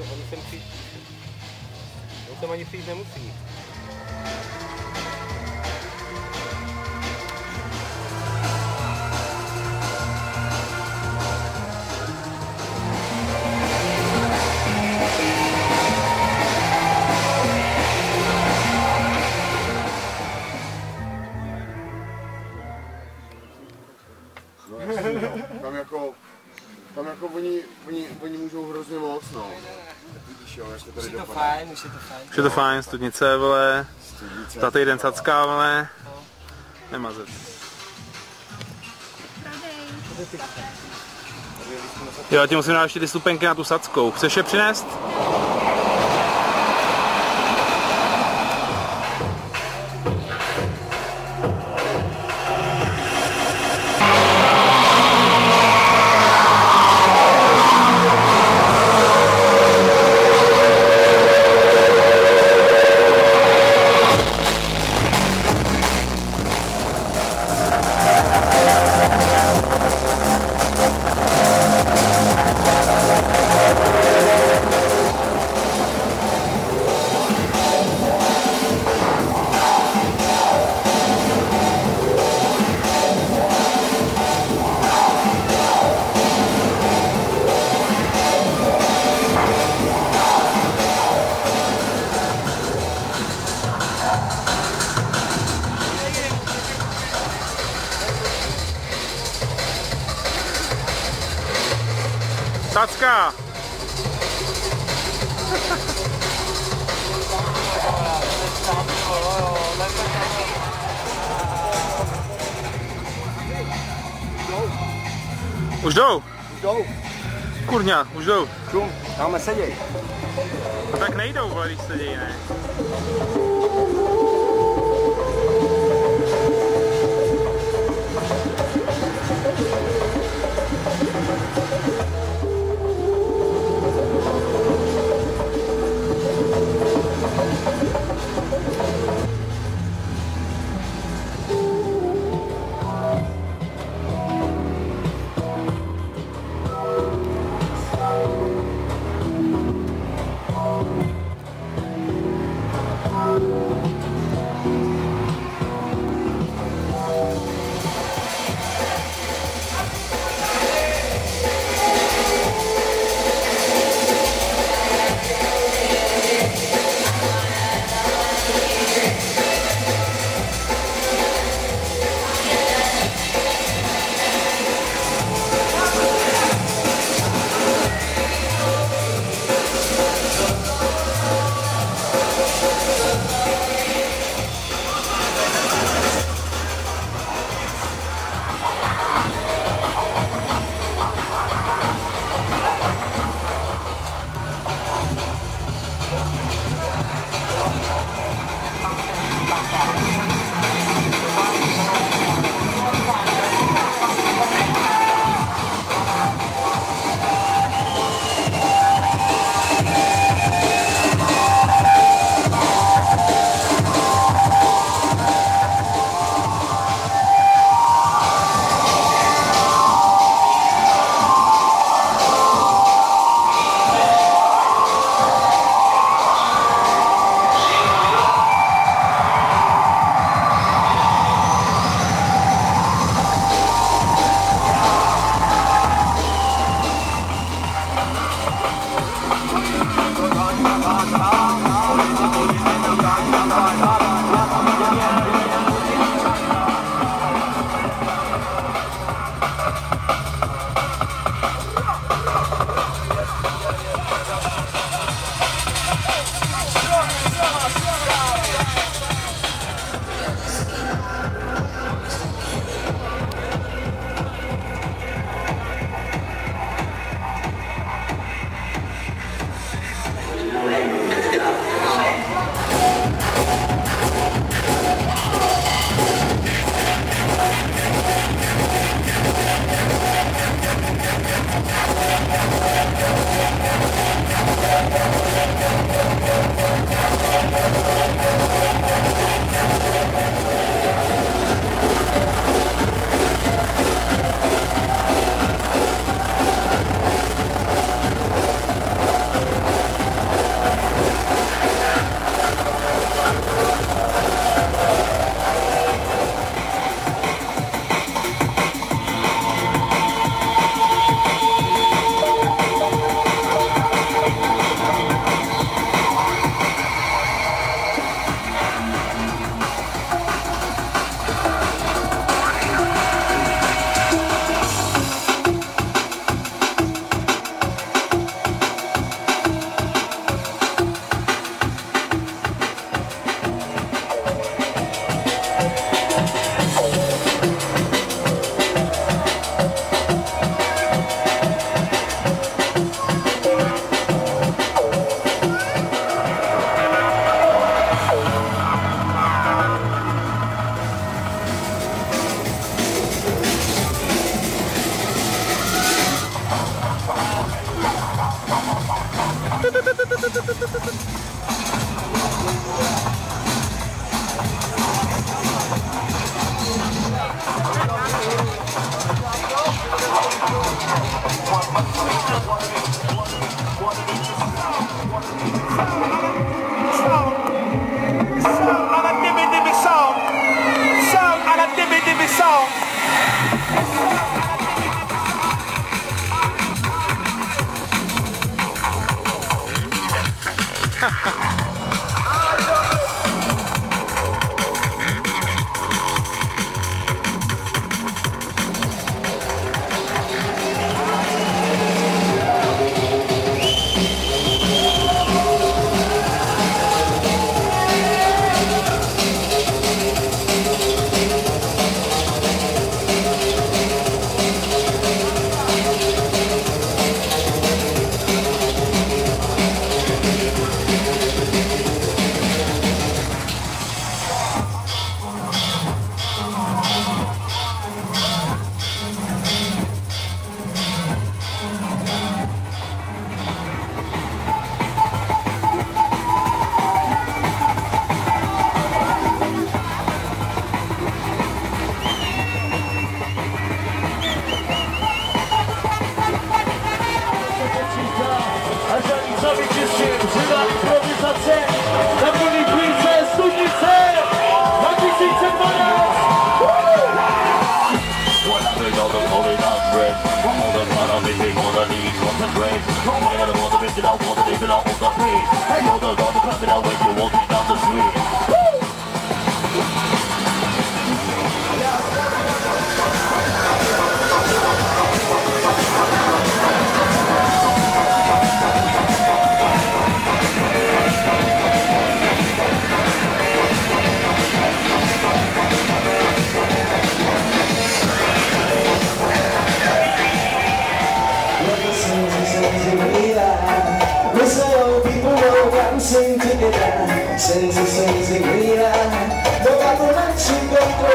Oni sem přijít, on sem ani přijít nemusí. Už je to fajn. Už je to fajn, studnice, vole, Studnice. za týden sacká, vole. Nemazec. Jo, já ti musím dát ještě ty stupenky na tu sackou. Chceš je přinést? Už jdou? Jdou, Kurňa, už jdou. šum, tamhle seděj. No tak nejdou, vole, když se dějí, ne? One, two. ha ha ha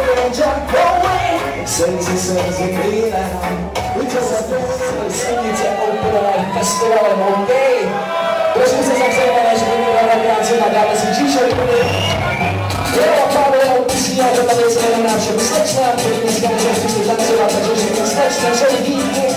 strange and growing Sexy, sexy feeling We just have to sing to and open our festival and all day Prosím se zavřeme náš budová práce na dále si Číšovi Jeho Pavel přijal, že tady se jenom nám všem slečnám, který dneska můžeme všichni tancovat, takže všechny slečné,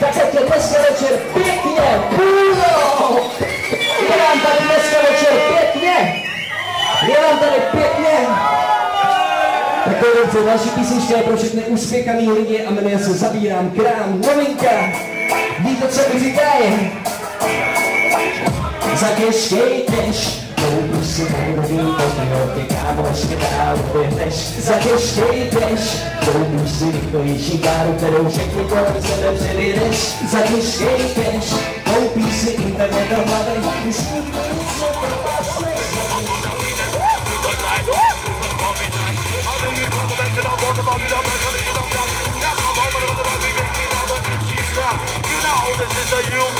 Kaçak yılmaz kara çırpık diye Buyo Yalan tane mes kara çırpık diye Yalan tane pek to je další písnička je pro všechny uspěchaný lidi a jmenuje se Zabírám krám. Novinka! Víte, co mi říkají? Za těžkej koupíš si nový kámoš mi dál než Za těžkej tež, koupíš si rychlejší káru, kterou všechny kolem sebe předjedeš Za těžkej koupíš si internet a mladý, už nikdo nic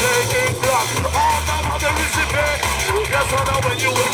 Taking in. All the mother is a Yes, I know when you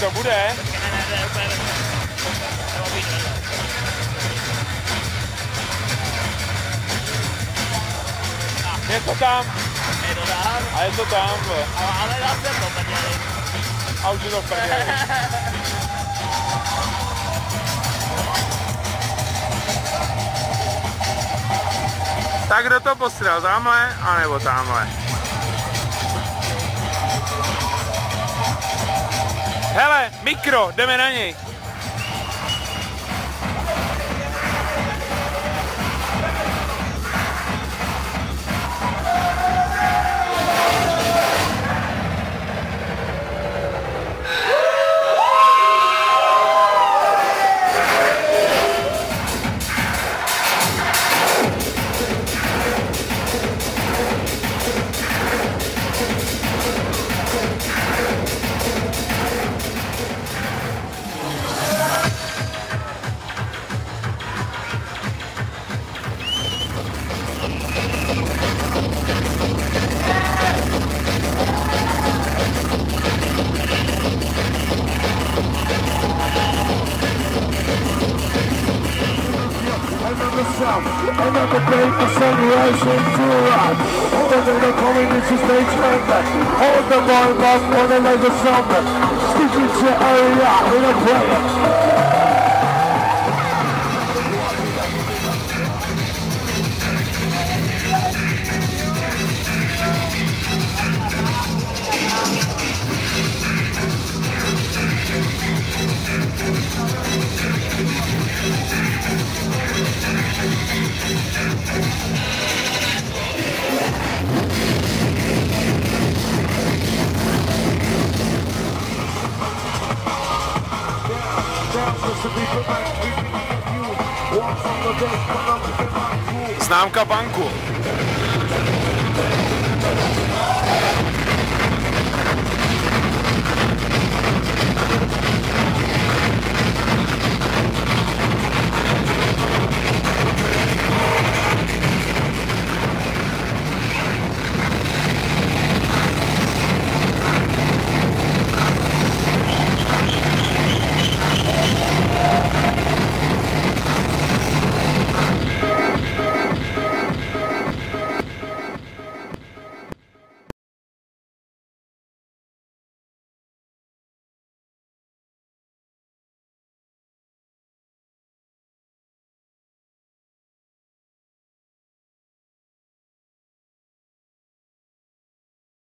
Co bude? Je to tam. Je to tam, A je to tam. vole. ale já jsem to prdeli. A už je to v Tak kdo to postřel, tamhle, anebo tamhle? Hele, mikro, jdeme na něj. rock Doesn't look holy, this is they turn All the boy lost the than ever summer Stupid shit, in a prayer Známka banku.